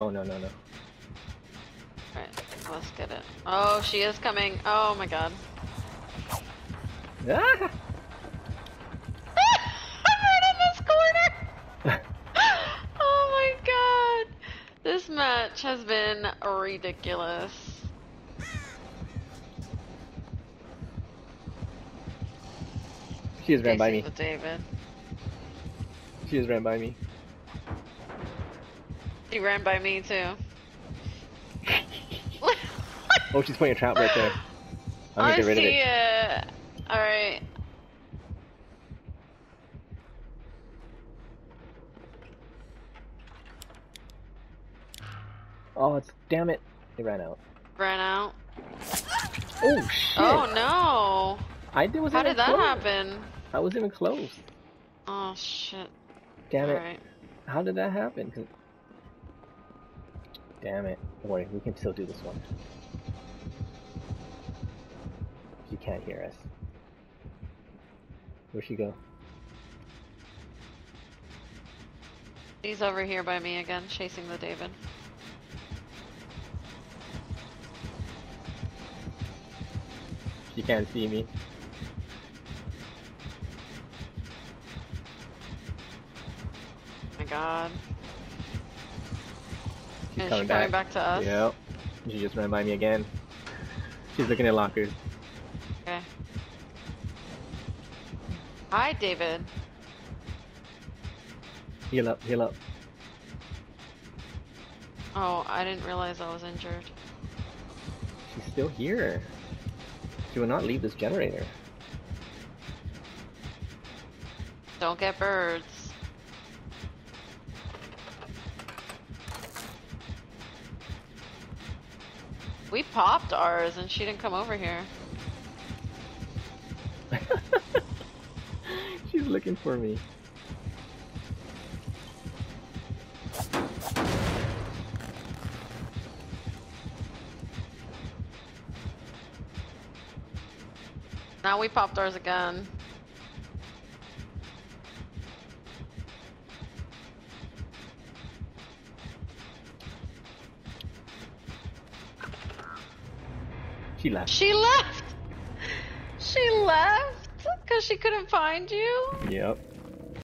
Oh no no no. Alright, let's get it. Oh, she is coming. Oh my god. Ah! I'm right in this corner! oh my god! This match has been ridiculous. She just ran by me. David. She just ran by me. He ran by me too. Oh, she's putting a trap right there. I'm gonna I get rid of see uh, it. it. Alright. Oh, it's damn it. It ran out. Ran out. Oh, oh shit! Oh no! I did was How did that close. happen? I was even close. Oh shit. Damn it! Alright. How did that happen? Damn it! Don't worry, we can still do this one. She can't hear us. Where'd she go? He's over here by me again, chasing the David. She can't see me. my god. She's Is coming she back. coming back to us? Yep. She just ran by me again. She's looking at lockers. Okay. Hi, David. Heal up, heal up. Oh, I didn't realize I was injured. She's still here. She will not leave this generator. Don't get birds. We popped ours and she didn't come over here. She's looking for me. Now we popped ours again. She left. She left! She left! Because she couldn't find you? Yep.